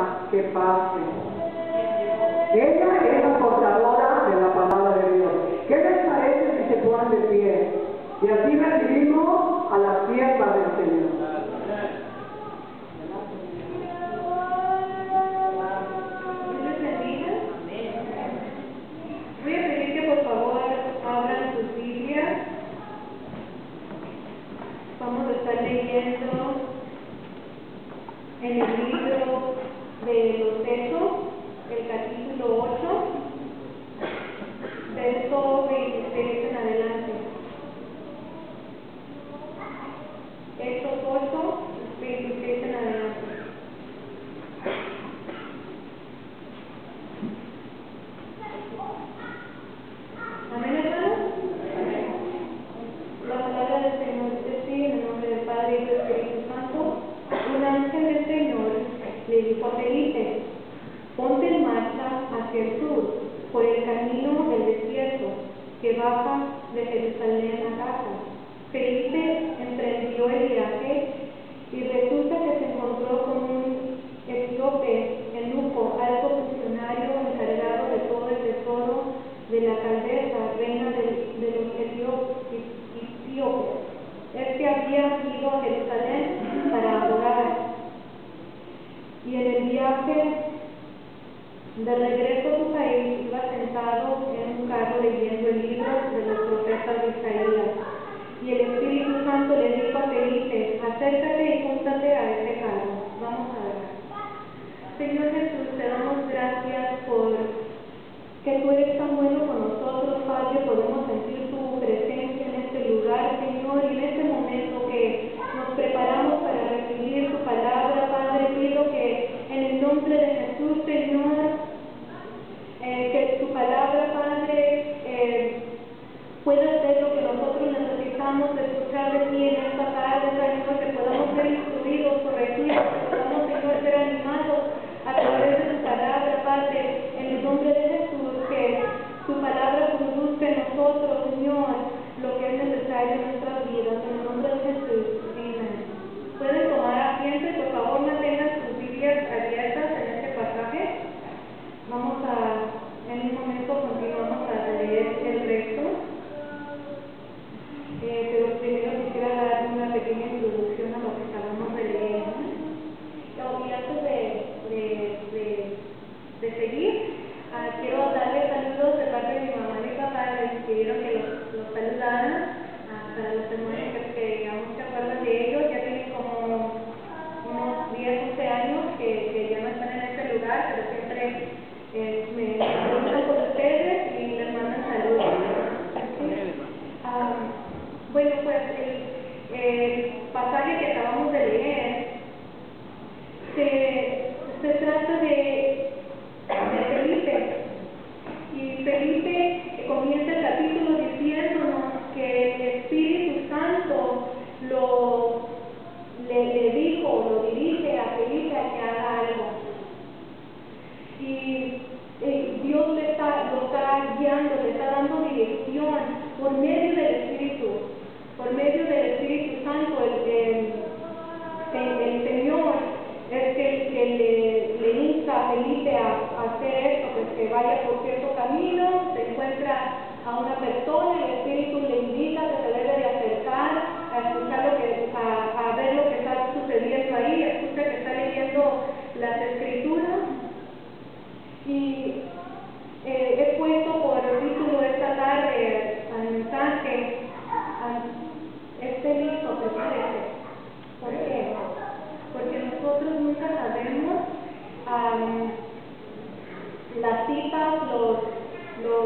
cosa que pase. Ella es regreso a su país iba sentado en un carro leyendo el libro de los profetas de Isaías. Y el Espíritu Santo le dijo a Felipe, acércate y júntate a este carro. Vamos a ver. Señor Jesús, te damos gracias por que tú eres tan bueno con nosotros, Padre, podemos sentir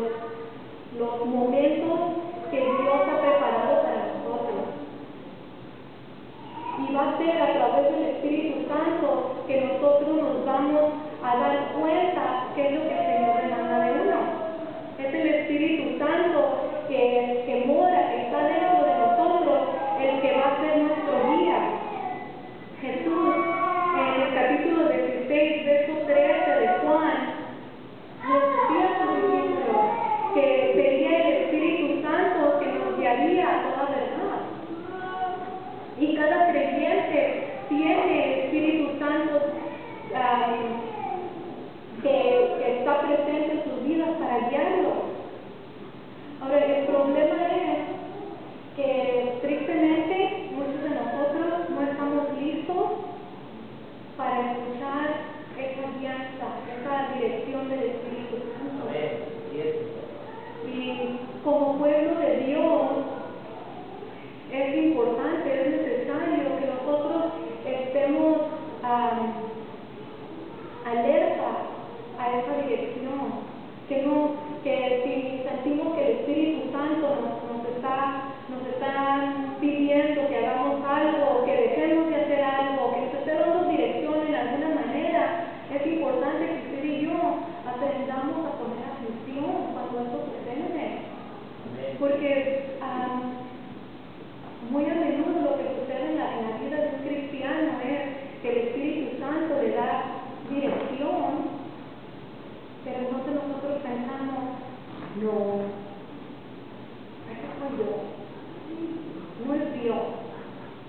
los, los momentos Porque um, muy a menudo lo que sucede en la, vida de un cristiano es que el Espíritu Santo le da dirección, pero entonces nosotros pensamos, no, eso soy yo, no es Dios,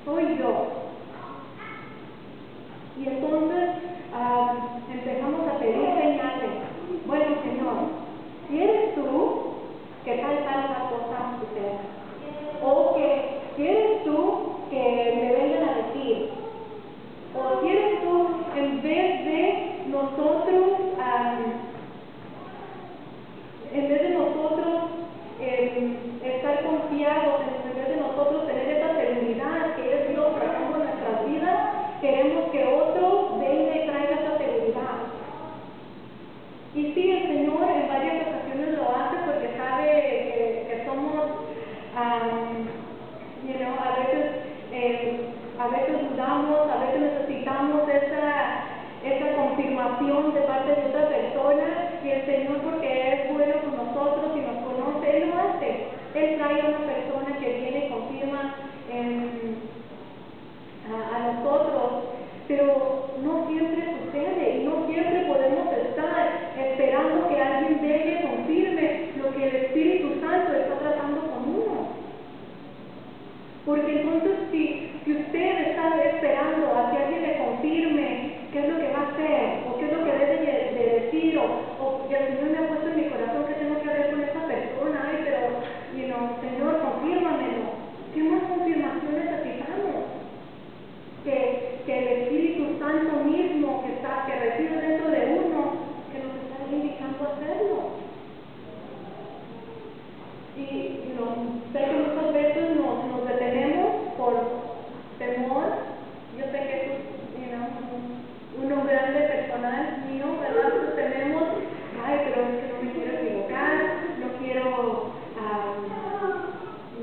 soy yo. Y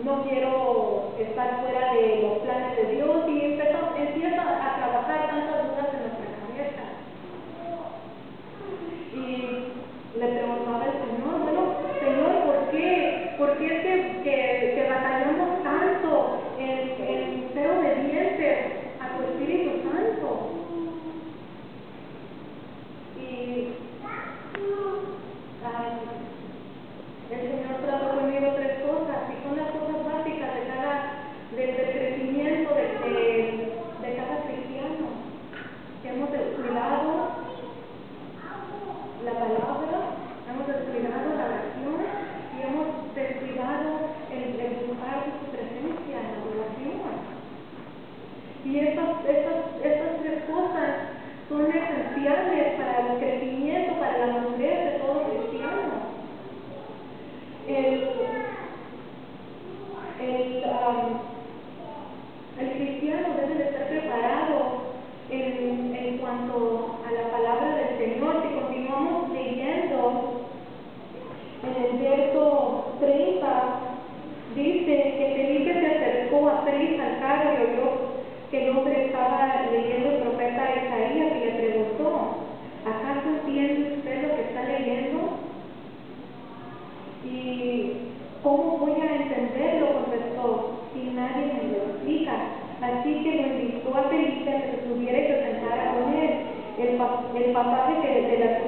no quiero estar fuera de los planes de Dios y empiezo, empiezo a trabajar tantas dudas en nuestra cabeza. Y le preguntaba al Señor, bueno, Señor, ¿por qué? ¿Por qué es que, que, batallamos tanto en, en ser obedientes a tu Espíritu Santo? Y Y estas, estas, estas tres cosas son esenciales así que les dictó a Felipe que se subiera y se sentara con él. El, el pasaje que desde la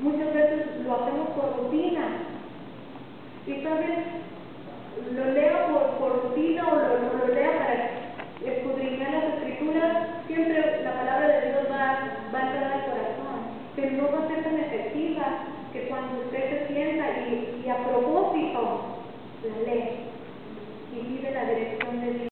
Muchas veces lo hacemos por rutina. Y tal vez lo lea por, por rutina o lo, lo lea para escudriñar las escrituras, siempre la palabra de Dios va, va a entrar al corazón, pero no va a ser tan efectiva que cuando usted se sienta y, y a propósito la lee y vive la dirección de Dios.